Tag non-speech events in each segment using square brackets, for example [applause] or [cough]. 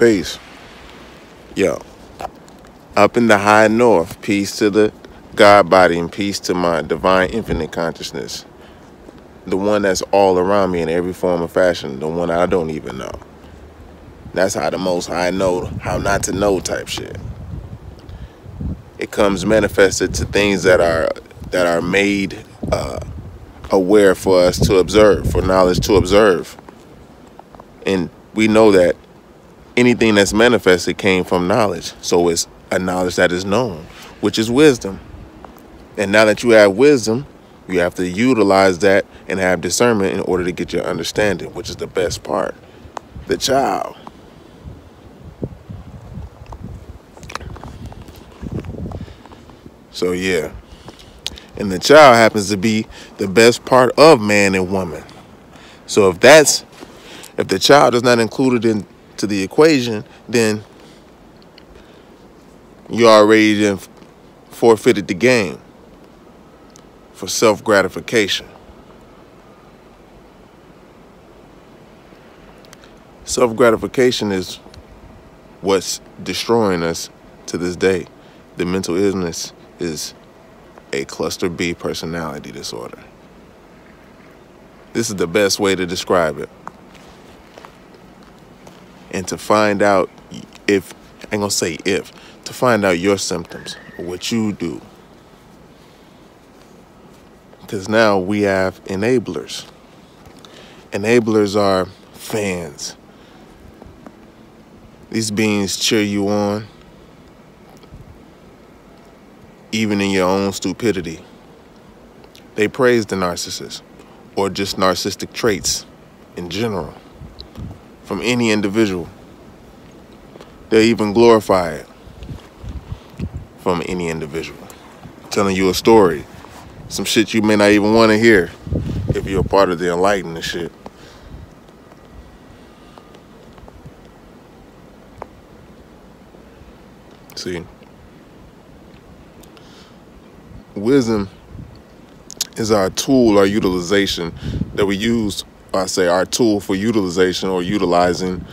Peace. Yo, up in the high north, peace to the God body and peace to my divine infinite consciousness. The one that's all around me in every form of fashion, the one I don't even know. That's how the most high know how not to know type shit. It comes manifested to things that are that are made uh, aware for us to observe, for knowledge to observe. And we know that anything that's manifested came from knowledge. So it's a knowledge that is known, which is wisdom. And now that you have wisdom, you have to utilize that and have discernment in order to get your understanding, which is the best part. The child. So yeah. And the child happens to be the best part of man and woman. So if that's if the child is not included in to the equation, then you already then forfeited the game for self gratification. Self gratification is what's destroying us to this day. The mental illness is a cluster B personality disorder. This is the best way to describe it and to find out if, I'm gonna say if, to find out your symptoms, what you do. Because now we have enablers. Enablers are fans. These beings cheer you on, even in your own stupidity. They praise the narcissist or just narcissistic traits in general from any individual. They even glorify it from any individual. Telling you a story. Some shit you may not even want to hear if you're a part of the enlightened shit. See, wisdom is our tool, our utilization that we use I say our tool for utilization or utilizing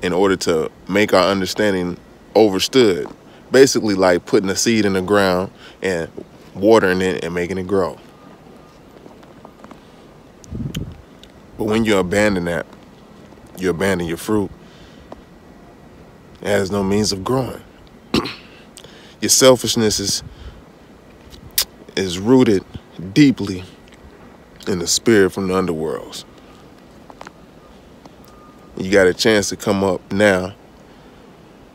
in order to make our understanding overstood. Basically like putting a seed in the ground and watering it and making it grow. But when you abandon that, you abandon your fruit. It has no means of growing. [clears throat] your selfishness is is rooted deeply in the spirit from the underworlds you got a chance to come up now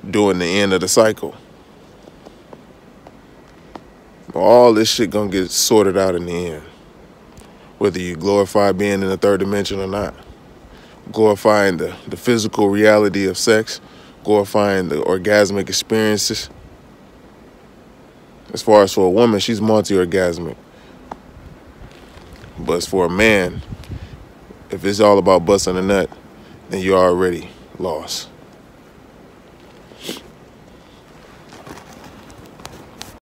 during the end of the cycle. All this shit gonna get sorted out in the end. Whether you glorify being in the third dimension or not. Glorifying the, the physical reality of sex, glorifying the orgasmic experiences. As far as for a woman, she's multi-orgasmic. But as for a man, if it's all about busting a nut, then you're already lost.